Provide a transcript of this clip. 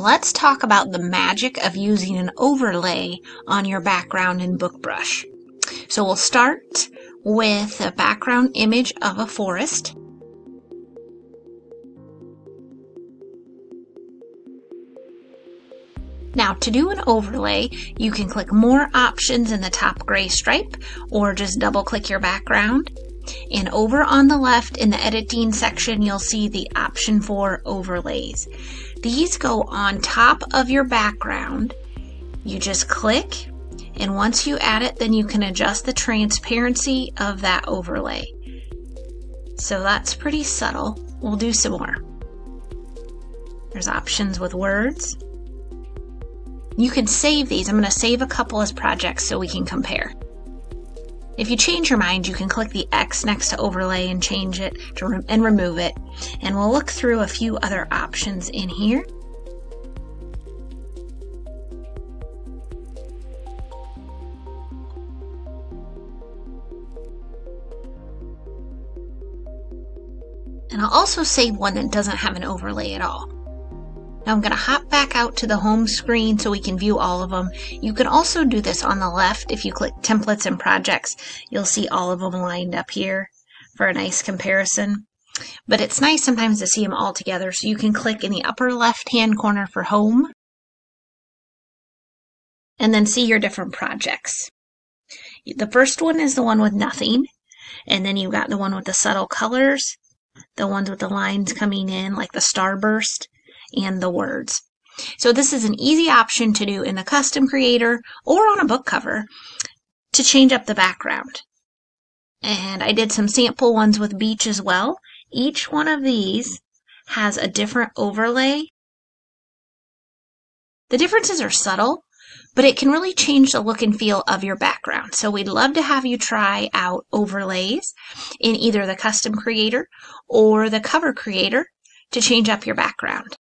Let's talk about the magic of using an overlay on your background in BookBrush. So we'll start with a background image of a forest. Now to do an overlay, you can click more options in the top gray stripe or just double click your background. And over on the left in the editing section, you'll see the option for overlays. These go on top of your background. You just click and once you add it, then you can adjust the transparency of that overlay. So that's pretty subtle. We'll do some more. There's options with words. You can save these. I'm going to save a couple as projects so we can compare. If you change your mind, you can click the X next to overlay and change it re and remove it. And we'll look through a few other options in here. And I'll also save one that doesn't have an overlay at all. Now I'm going to hop back out to the home screen so we can view all of them. You can also do this on the left. If you click templates and projects, you'll see all of them lined up here for a nice comparison. But it's nice sometimes to see them all together. So you can click in the upper left hand corner for home and then see your different projects. The first one is the one with nothing. And then you've got the one with the subtle colors, the ones with the lines coming in like the starburst and the words. So this is an easy option to do in the custom creator or on a book cover to change up the background. And I did some sample ones with beach as well. Each one of these has a different overlay. The differences are subtle, but it can really change the look and feel of your background. So we'd love to have you try out overlays in either the custom creator or the cover creator to change up your background.